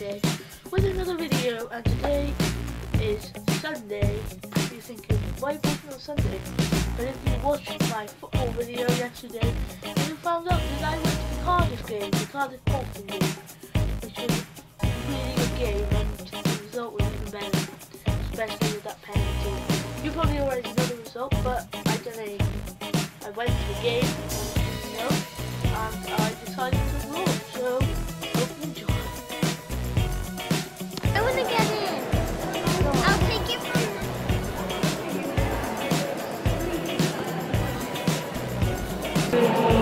with another video and today is Sunday. You're thinking, why working on Sunday? But if you watched my football video yesterday, you found out that I went to the Cardiff game, the Cardiff Bolton game, which was a really good game and the result was even better, especially with that penalty. You probably already know the result, but I don't know. I went to the game, you know, and I decided to You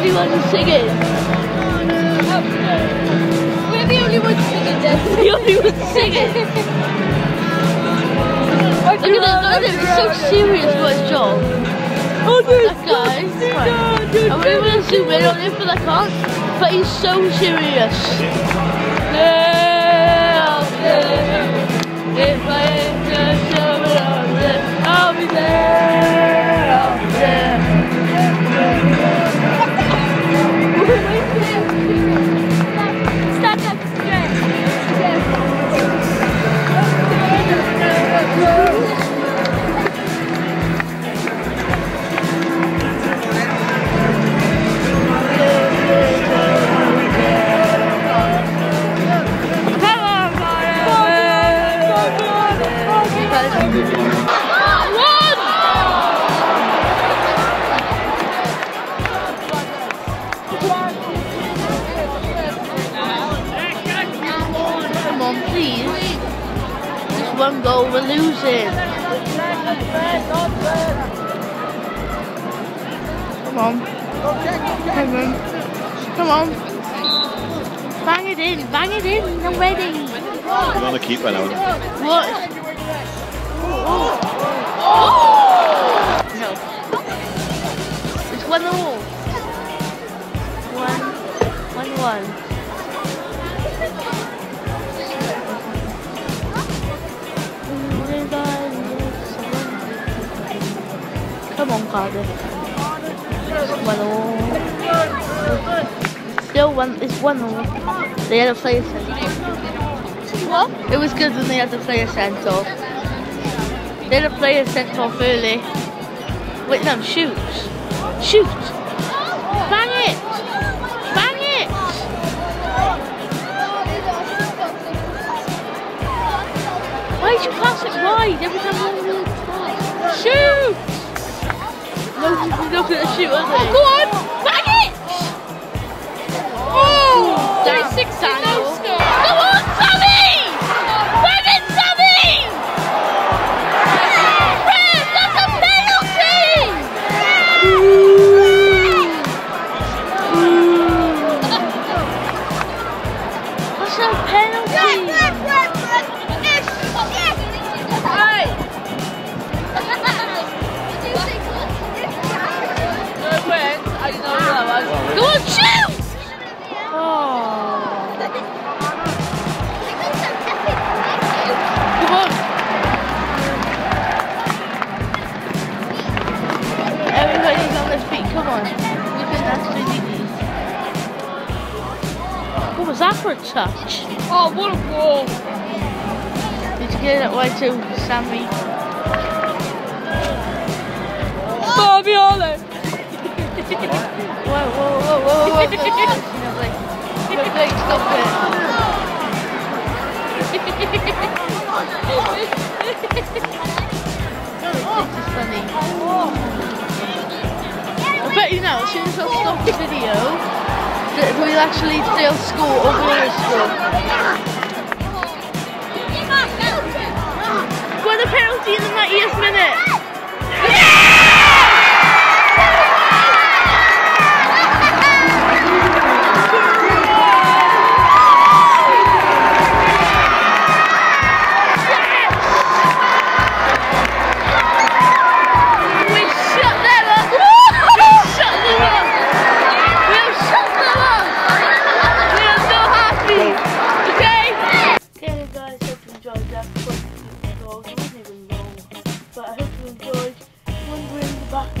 The only one who's singing. We're the only ones singing this. The only one singing. Look at this, look at him, he's so serious for his job. That guy, right. I'm going to zoom in on him, but I can't. But he's so serious. There, one goal, we're losing. Come on. Come on. Come on. Bang it in, bang it in, I'm ready. We're gonna keep it out. What? Oh! No. It's one all. One, one, one. Come on, Cardiff. One oh. all. Still one. It's one all. They had a player sent What? It was good when they had the player sent off. They had a player sent off early. Wait, no, shoot. Shoot! Bang it! Bang it! Why did you pass it wide every time one really pass? Shoot! No, you're not gonna shoot, are they? Go on! Bang it! Oh! Damn, 360 Daniel. no score! Go on, Sammy! Bang it, Sammy! Red, that's a penalty! That's a penalty! For a touch. Oh, what a ball. Did you get it right to Sammy? Bobby Allen. Whoa, whoa, whoa, whoa, whoa. Lovely. Lovely, stop it. This is funny. I bet you know, as soon as I stop the video, that we'll actually still score or will score. Got a penalty in the 90th It wasn't even long, but I hope you enjoyed. Wondering the background.